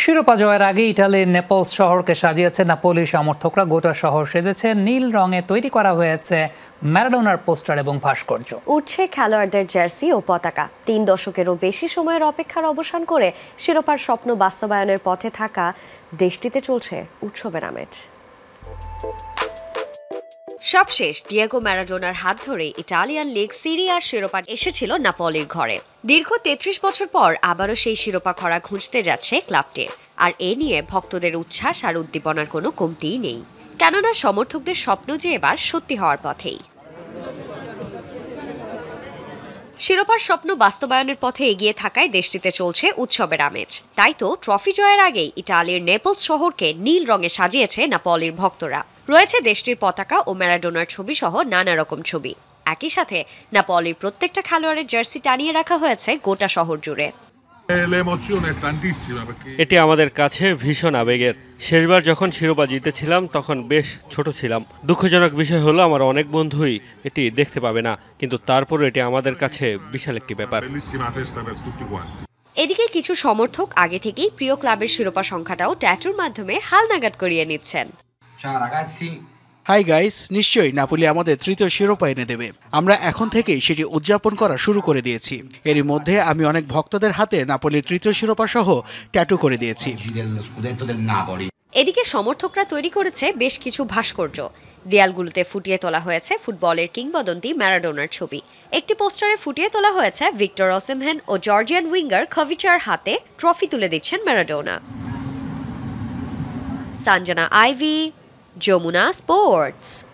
শিরোপা জয়ের আগে ইটালির নেপলস শহরকে সাজিয়েছে নাপোলি সমর্থকরা। গোটা শহর সেজেছে, নীল রঙে তৈরি করা হয়েছে ম্যারাডোনার পোস্টার এবং ভাস্কর্য। উঠছে খেলোয়াড়দের জার্সি ও পতাকা। তিন দশকেরও বেশি সময়ের অপেক্ষার অবসান করে শিরোপার স্বপ্ন বাস্তবায়নের পথে থাকা দেশটিতে চলছে উৎসবের আমেজ। সবশেষ ডিয়েগো ম্যারাডোনার হাত ধরে ইটালিয়ান লিগ সিরিয়ার শিরোপা এসেছিল নাপলির ঘরে। দীর্ঘ তেত্রিশ বছর পর আবারও সেই শিরোপা খরা খুঁজতে যাচ্ছে ক্লাবটির আর এ নিয়ে ভক্তদের উচ্ছ্বাস আর উদ্দীপনার কোনো কমতিই নেই। কেননা সমর্থকদের স্বপ্ন যে এবার সত্যি হওয়ার পথেই। শিরোপার স্বপ্ন বাস্তবায়নের পথে এগিয়ে থাকায় দেশটিতে চলছে উৎসবের আমেজ। তাই তো, ট্রফি জয়ের আগেই ইটালির নেপলস শহরকে নীল রঙে সাজিয়েছে নাপলির ভক্তরা। রয়েছে দেশটির পতাকা ও ম্যারাডোনার ছবি সহ নানা রকম ছবি। একই সাথে, নাপলির প্রত্যেকটা খেলোয়াড়ের জার্সি টানিয়ে রাখা হয়েছে গোটা শহর জুড়ে। L'emozione è tantissima perché এটি আমাদের কাছে ভীষণ আবেগের। শেষবার যখন শিরোপা জিতেছিলাম তখন বেশ ছোট ছিলাম। দুঃখজনক বিষয় হলো আমার অনেক বন্ধুই এটি দেখতে পাবে না কিন্তু তারপরও এটি আমাদের কাছে বিশাল একটি ব্যাপার. এদিকে কিছু সমর্থক আগে থেকেই প্রিয় ক্লাবের শিরোপা সংখ্যাটাও ট্যাটুর মাধ্যমে হালনাগাদ করিয়ে নিচ্ছেন। হাই গাইস নিশ্চয়ই নাপোলি আমাদের তৃতীয় শিরোপা এনে দেবে। আমরা এখন থেকেই সেটি উদযাপন করা শুরু করে দিয়েছি। এরই মধ্যে আমি অনেক ভক্তদের হাতে নাপোলির তৃতীয় শিরোপা সহ ট্যাটু করে দিয়েছি. এদিকে সমর্থকরা তৈরি করেছে বেশ কিছু ভাস্কর্য। দেয়ালগুলোতে ফুটিয়ে তোলা হয়েছে ফুটবলের কিংবদন্তি ম্যারাডোনার ছবি। একটি পোস্টারে ফুটিয়ে তোলা হয়েছে ভিক্টর অসেমহেন ও জর্জিয়ান উইঙ্গার খভিচার হাতে ট্রফি তুলে দিচ্ছেন Maradona Sanjana Ivy Jomuna Sports.